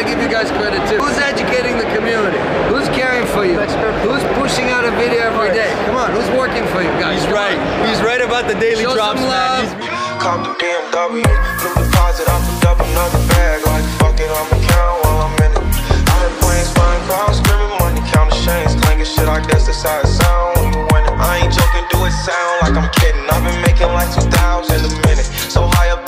gotta give you guys credit too. Who's educating the community? Who's caring for you? Who's pushing out a video every day? Come on, who's working for you guys? He's Come right. on. He's right about the daily Show drops, some man. He's- Cop the BMW, new deposit, I put up another bag. Like fuck it, I'ma count while I'm in it. I heard planes flying, crowds screaming, money counting chains, clanking shit. I guess that's how it sound when you win it. I ain't joking, do it sound like I'm kidding. I've been making like 2,000 a minute. So high up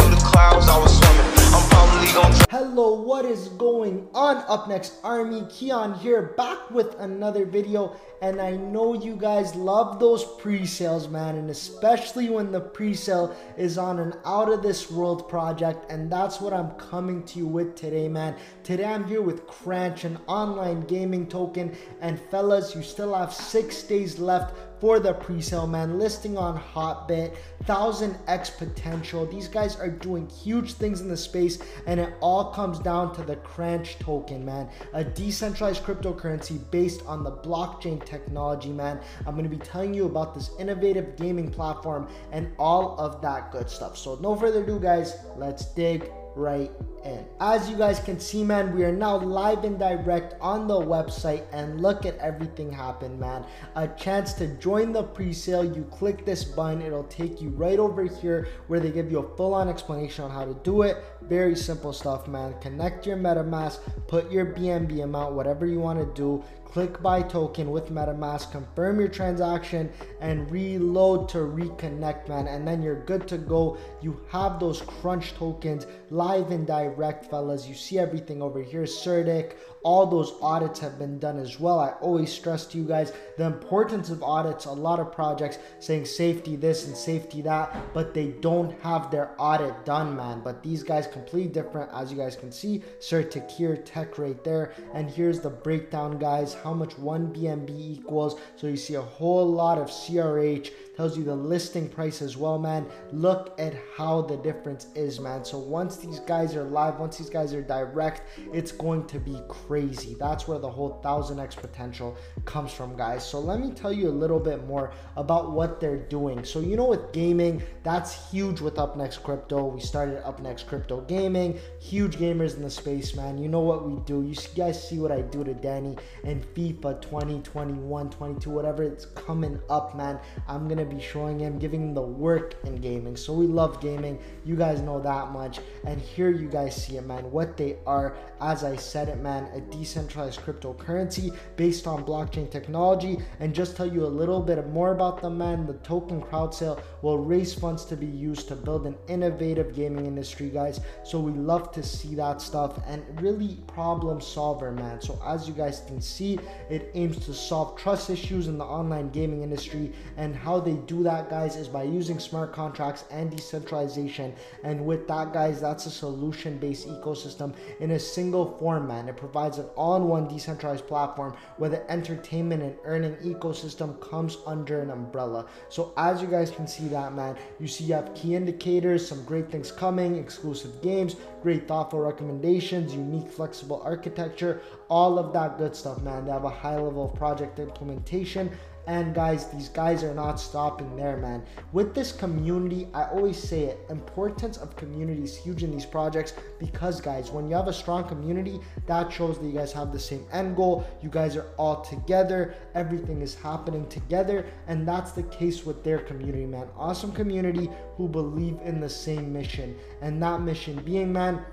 what is going on? Up next, Army Kian here, back with another video. And I know you guys love those pre-sales, man, and especially when the pre-sale is on an out of this world project. And that's what I'm coming to you with today, man. Today I'm here with Cranch, an online gaming token. And fellas, you still have six days left for the pre-sale man. Listing on hotbit 1000x potential. These guys are doing huge things in the space and it all comes down to the cranch token man. A decentralized cryptocurrency based on the blockchain technology man. I'm going to be telling you about this innovative gaming platform and all of that good stuff. So no further ado guys let's dig right in. As you guys can see, man, we are now live and direct on the website and look at everything happen, man. A chance to join the pre-sale. You click this button, it'll take you right over here where they give you a full-on explanation on how to do it. Very simple stuff, man. Connect your MetaMask, put your BNB amount, whatever you want to do. Click buy token with MetaMask, confirm your transaction, and reload to reconnect, man. And then you're good to go. You have those Cranch tokens live and direct, fellas. You see everything over here, CertiK. All those audits have been done as well. I always stress to you guys the importance of audits. A lot of projects saying safety this and safety that, but they don't have their audit done, man. But these guys completely different, as you guys can see. CertiK here, TechRate there. And here's the breakdown, guys how much one BNB equals. So you see a whole lot of CRH, tells you the listing price as well, man. Look at how the difference is, man. So once these guys are live, once these guys are direct, it's going to be crazy. That's where the whole 1000x potential comes from, guys. So let me tell you a little bit more about what they're doing. So you know with gaming, that's huge with Up Next Crypto. We started Up Next Crypto Gaming, huge gamers in the space, man. You know what we do. You guys see what I do to Danny and FIFA 20, 21, 22, whatever it's coming up, man. I'm gonna be showing him, giving him the work in gaming. So we love gaming. You guys know that much. And here you guys see it, man. What they are, as I said it, man, a decentralized cryptocurrency based on blockchain technology. And just tell you a little bit more about them, man. The token crowd sale will raise funds to be used to build an innovative gaming industry, guys. So we love to see that stuff and really problem solver, man. So as you guys can see, it aims to solve trust issues in the online gaming industry. And how they do that, guys, is by using smart contracts and decentralization. And with that, guys, that's a solution based ecosystem in a single format. It provides an all in one decentralized platform where the entertainment and earning ecosystem comes under an umbrella. So, as you guys can see, that man, you see you have key indicators, some great things coming, exclusive games, great thoughtful recommendations, unique flexible architecture, all of that good stuff, man. They have a high level of project implementation. And guys, these guys are not stopping there, man. With this community, I always say it, importance of community is huge in these projects because guys, when you have a strong community, that shows that you guys have the same end goal. You guys are all together. Everything is happening together. And that's the case with their community, man. Awesome community who believe in the same mission. And that mission being, man,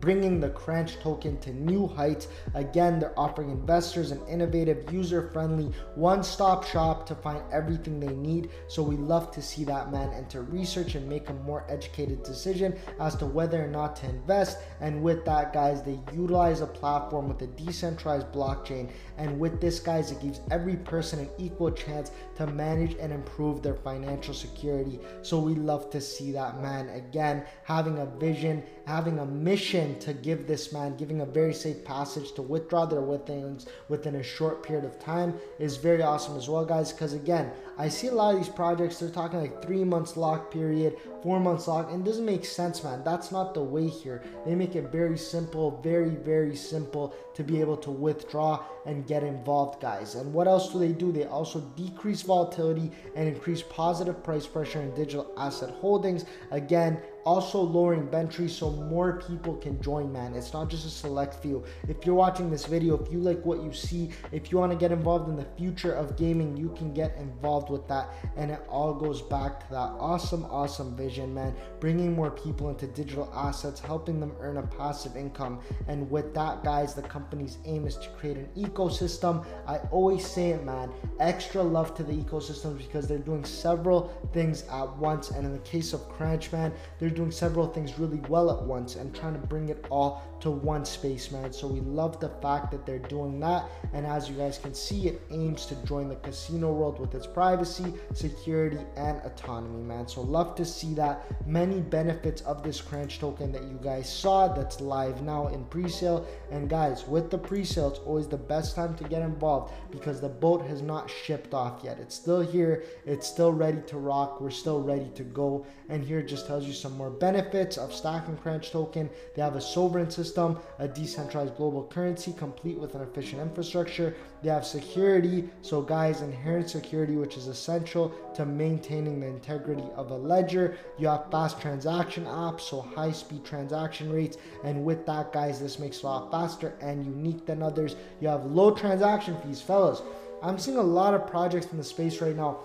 bringing the Cranch token to new heights. Again, they're offering investors an innovative, user friendly, one stop shop to find everything they need. So we love to see that, man, and to research and make a more educated decision as to whether or not to invest. And with that, guys, they utilize a platform with a decentralized blockchain. And with this, guys, it gives every person an equal chance to manage and improve their financial security. So we love to see that, man. Again, having a vision, having a mission to give this man, giving a very safe passage to withdraw their withings within a short period of time is very awesome as well, guys. Because again, I see a lot of these projects, they're talking like three months lock period, four months lock, and it doesn't make sense, man. That's not the way here. They make it very simple, very, very simple to be able to withdraw and get involved, guys. And what else do they do? They also decrease volatility and increase positive price pressure in digital asset holdings. Again, also lowering entry so more people can join, man. It's not just a select few. If you're watching this video, if you like what you see, if you want to get involved in the future of gaming, you can get involved with that. And it all goes back to that awesome, awesome vision, man. Bringing more people into digital assets, helping them earn a passive income. And with that, guys, the company's aim is to create an ecosystem. I always say it, man. Extra love to the ecosystems because they're doing several things at once. And in the case of Cranch, man, they're doing several things really well at once and trying to bring it all to one space, man. So we love the fact that they're doing that. And as you guys can see, it aims to join the casino world with its privacy, security, and autonomy, man. So love to see that. Many benefits of this Cranch token that you guys saw that's live now in pre-sale. And guys, with the pre-sale, it's always the best time to get involved because the boat has not shipped off yet. It's still here. It's still ready to rock. We're still ready to go. And here just tells you some more benefits of Stack and Cranch token. They have a sovereign system, a decentralized global currency complete with an efficient infrastructure. They have security. So guys, inherent security, which is essential to maintaining the integrity of a ledger. You have fast transaction apps, so high speed transaction rates. And with that, guys, this makes a lot faster and unique than others. You have low transaction fees, fellas. I'm seeing a lot of projects in the space right now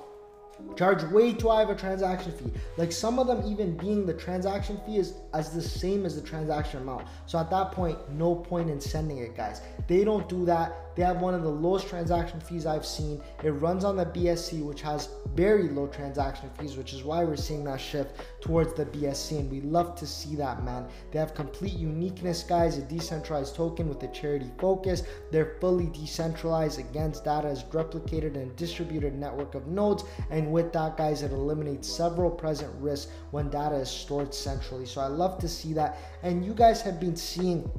charge way too high of a transaction fee. Like some of them even being the transaction fee is as the same as the transaction amount. So at that point, no point in sending it, guys. They don't do that. They have one of the lowest transaction fees I've seen. It runs on the BSC, which has very low transaction fees, which is why we're seeing that shift towards the BSC. And we love to see that, man. They have complete uniqueness, guys, a decentralized token with a charity focus. They're fully decentralized against data is replicated in distributed network of nodes. And with that, guys, it eliminates several present risks when data is stored centrally. So I love to see that. And you guys have been seeing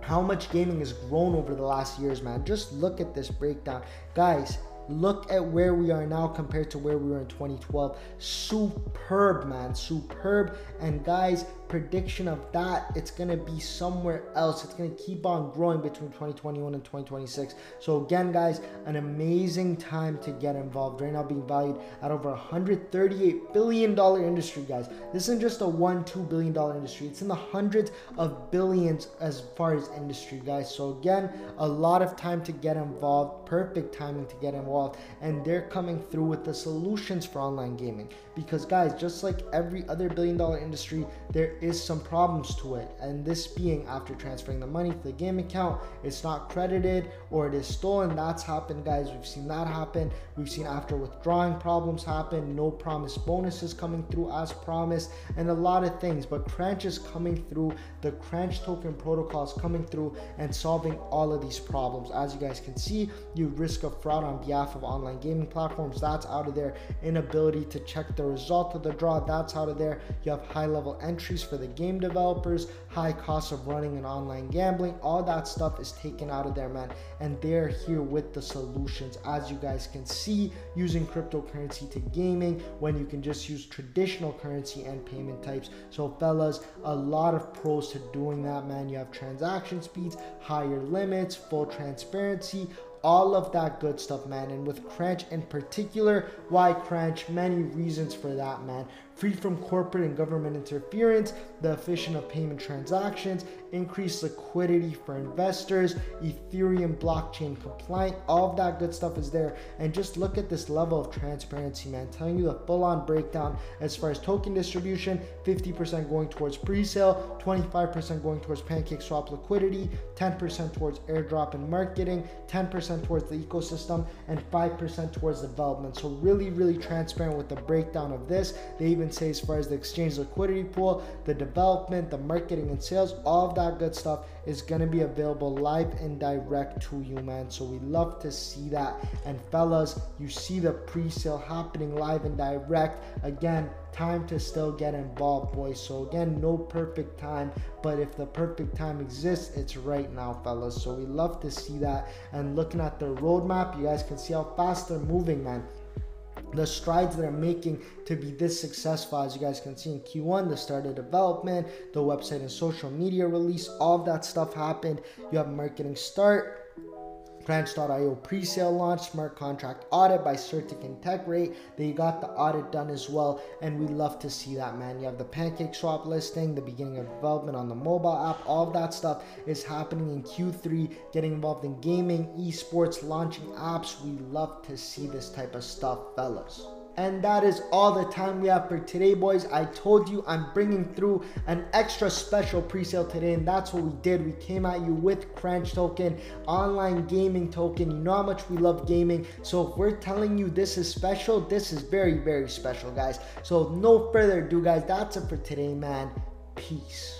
how much gaming has grown over the last years, man. Just look at this breakdown. Guys, look at where we are now compared to where we were in 2012. Superb, man. Superb. And guys, prediction of that, it's going to be somewhere else. It's going to keep on growing between 2021 and 2026. So, again, guys, an amazing time to get involved. Right now, being valued at over $138 billion industry, guys. This isn't just a one, $2 billion industry, it's in the hundreds of billions as far as industry, guys. So, again, a lot of time to get involved, perfect timing to get involved. And they're coming through with the solutions for online gaming. Because, guys, just like every other billion dollar industry, there is some problems to it. And this being after transferring the money to the game account, it's not credited or it is stolen. That's happened, guys. We've seen that happen. We've seen after withdrawing problems happen, no promised bonuses coming through as promised, and a lot of things. But Cranch is coming through, the Cranch token protocol is coming through and solving all of these problems. As you guys can see, you risk of fraud on behalf of online gaming platforms. That's out of their Inability to check the result of the draw, that's out of there. You have high level entries for the game developers, high cost of running an online gambling, all that stuff is taken out of there, man. And they're here with the solutions, as you guys can see, using cryptocurrency to gaming when you can just use traditional currency and payment types. So, fellas, a lot of pros to doing that, man. You have transaction speeds, higher limits, full transparency, all of that good stuff, man. And with Cranch in particular, why Cranch? Many reasons for that, man free from corporate and government interference, the efficient of payment transactions, increased liquidity for investors, Ethereum blockchain compliant, all of that good stuff is there. And just look at this level of transparency, man. Telling you the full on breakdown as far as token distribution 50% going towards pre sale, 25% going towards pancake swap liquidity, 10% towards airdrop and marketing, 10% towards the ecosystem, and 5% towards development. So, really, really transparent with the breakdown of this. They even say as far as the exchange liquidity pool, the development, the marketing and sales, all of that good stuff is going to be available live and direct to you, man. So we love to see that. And fellas, you see the pre-sale happening live and direct. Again, time to still get involved, boys. So again, no perfect time, but if the perfect time exists, it's right now, fellas. So we love to see that. And looking at the roadmap, you guys can see how fast they're moving, man the strides that are making to be this successful as you guys can see in q1 the start of development the website and social media release all of that stuff happened. You have marketing start Cranch.io pre-sale launch, smart contract audit by CertiK TechRate. They got the audit done as well, and we love to see that, man. You have the Pancake Swap listing, the beginning of development on the mobile app. All of that stuff is happening in Q3. Getting involved in gaming, esports, launching apps. We love to see this type of stuff, fellas. And that is all the time we have for today, boys. I told you I'm bringing through an extra special pre-sale today, and that's what we did. We came at you with Cranch Token, online gaming token. You know how much we love gaming. So if we're telling you this is special, this is very, very special, guys. So no further ado, guys. That's it for today, man. Peace.